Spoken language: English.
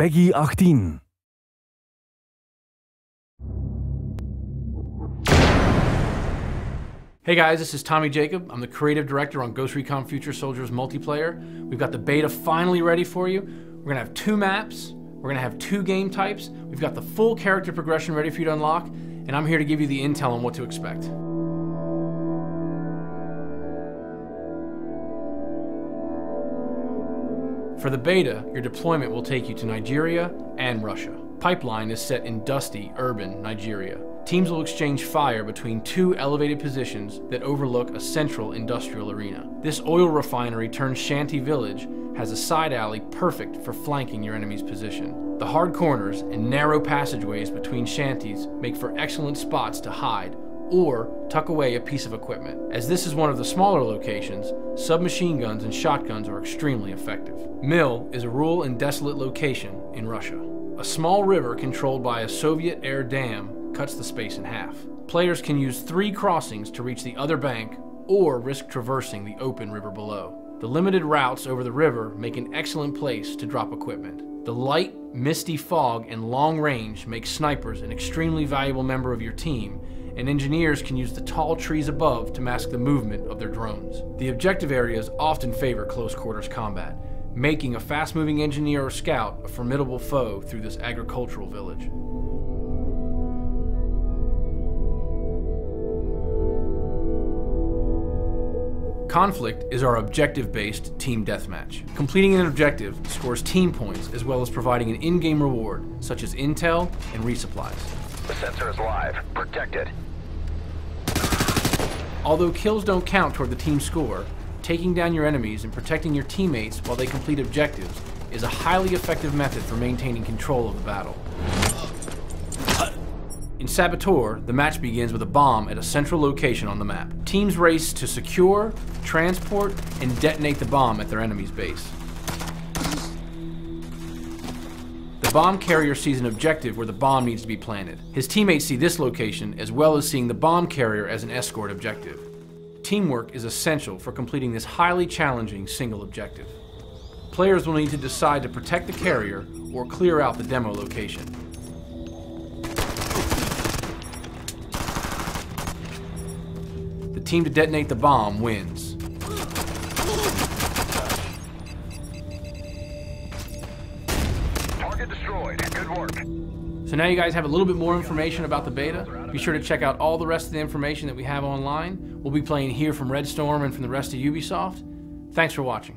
PEGI 18. Hey guys, this is Tommy Jacob. I'm the creative director on Ghost Recon Future Soldiers multiplayer. We've got the beta finally ready for you. We're gonna have two maps, we're gonna have two game types, we've got the full character progression ready for you to unlock, and I'm here to give you the intel on what to expect. For the beta, your deployment will take you to Nigeria and Russia. Pipeline is set in dusty, urban Nigeria. Teams will exchange fire between two elevated positions that overlook a central industrial arena. This oil refinery turned shanty village has a side alley perfect for flanking your enemy's position. The hard corners and narrow passageways between shanties make for excellent spots to hide or tuck away a piece of equipment. As this is one of the smaller locations, submachine guns and shotguns are extremely effective. Mill is a rural and desolate location in Russia. A small river controlled by a Soviet air dam cuts the space in half. Players can use three crossings to reach the other bank or risk traversing the open river below. The limited routes over the river make an excellent place to drop equipment. The light, misty fog and long range make snipers an extremely valuable member of your team and engineers can use the tall trees above to mask the movement of their drones. The objective areas often favor close quarters combat, making a fast moving engineer or scout a formidable foe through this agricultural village. Conflict is our objective-based team deathmatch. Completing an objective scores team points as well as providing an in-game reward, such as intel and resupplies. The sensor is live. Protect it. Although kills don't count toward the team score, taking down your enemies and protecting your teammates while they complete objectives is a highly effective method for maintaining control of the battle. In Saboteur, the match begins with a bomb at a central location on the map. Teams race to secure, transport, and detonate the bomb at their enemy's base. The bomb carrier sees an objective where the bomb needs to be planted. His teammates see this location as well as seeing the bomb carrier as an escort objective. Teamwork is essential for completing this highly challenging single objective. Players will need to decide to protect the carrier or clear out the demo location. The team to detonate the bomb wins. Target destroyed. Good work. So now you guys have a little bit more information about the beta. Be sure to check out all the rest of the information that we have online. We'll be playing here from Red Storm and from the rest of Ubisoft. Thanks for watching.